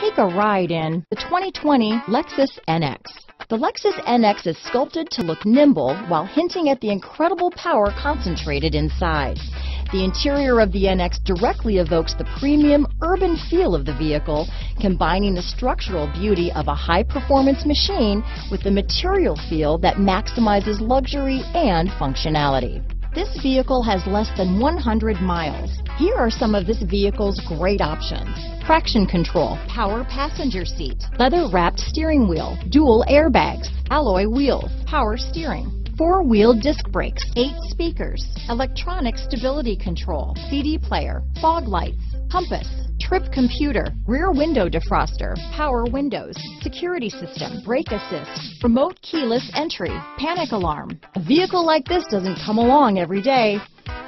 Take a ride in the 2020 Lexus NX. The Lexus NX is sculpted to look nimble while hinting at the incredible power concentrated inside. The interior of the NX directly evokes the premium urban feel of the vehicle, combining the structural beauty of a high-performance machine with the material feel that maximizes luxury and functionality. This vehicle has less than 100 miles. Here are some of this vehicle's great options. Traction control, power passenger seat, leather wrapped steering wheel, dual airbags, alloy wheels, power steering, four-wheel disc brakes, eight speakers, electronic stability control, CD player, fog lights, compass, trip computer, rear window defroster, power windows, security system, brake assist, remote keyless entry, panic alarm. A vehicle like this doesn't come along every day.